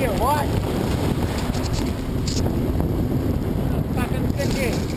Yeah, what? Fucking sticky.